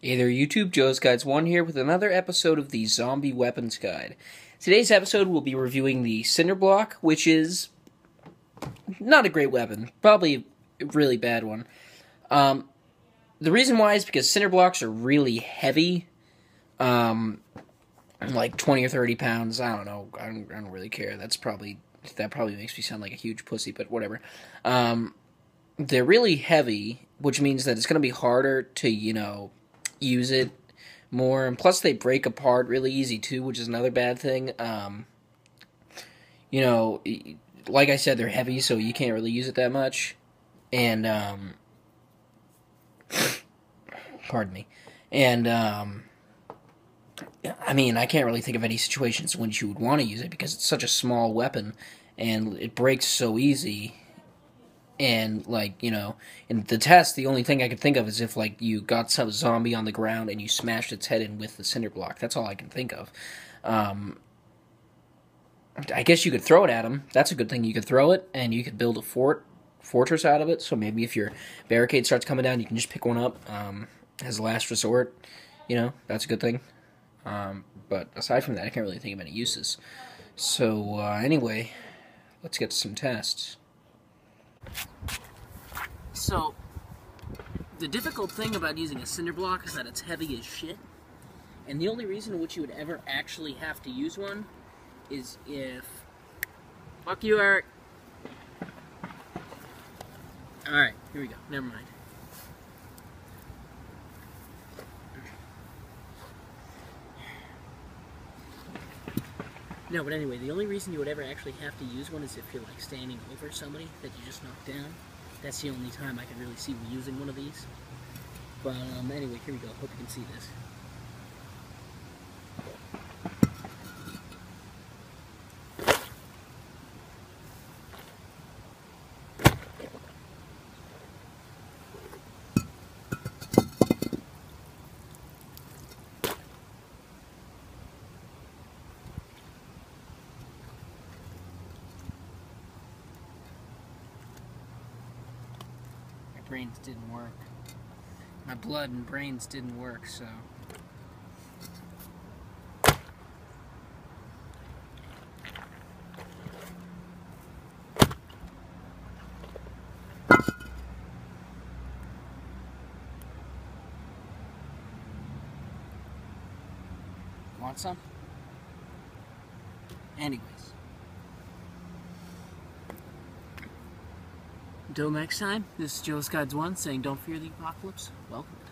Hey there, YouTube. Joe's Guides 1 here with another episode of the Zombie Weapons Guide. Today's episode we'll be reviewing the Cinder Block, which is not a great weapon. Probably a really bad one. Um, the reason why is because Cinder Blocks are really heavy. Um, like 20 or 30 pounds. I don't know. I don't, I don't really care. That's probably, that probably makes me sound like a huge pussy, but whatever. Um, they're really heavy, which means that it's going to be harder to, you know, use it more. And plus, they break apart really easy, too, which is another bad thing. Um, you know, like I said, they're heavy, so you can't really use it that much. And, um, pardon me. And, um, I mean, I can't really think of any situations when you would want to use it because it's such a small weapon and it breaks so easy and like you know in the test the only thing i could think of is if like you got some zombie on the ground and you smashed its head in with the cinder block. That's all i can think of. Um, i guess you could throw it at him that's a good thing. You could throw it and you could build a fort fortress out of it. So maybe if your barricade starts coming down you can just pick one up um, as a last resort. You know that's a good thing. Um, but aside from that i can't really think of any uses. So uh, anyway let's get to some tests so, the difficult thing about using a cinder block is that it's heavy as shit. And the only reason in which you would ever actually have to use one is if. Fuck you, Eric. Alright, here we go. Never mind. No, but anyway, the only reason you would ever actually have to use one is if you're like standing over somebody that you just knocked down. That's the only time I can really see using one of these. But um, anyway, here we go. Hope you can see this. Brains didn't work. My blood and brains didn't work, so. Want some? Anyways. Until next time, this is Joe's Guides 1 saying don't fear the apocalypse. Welcome.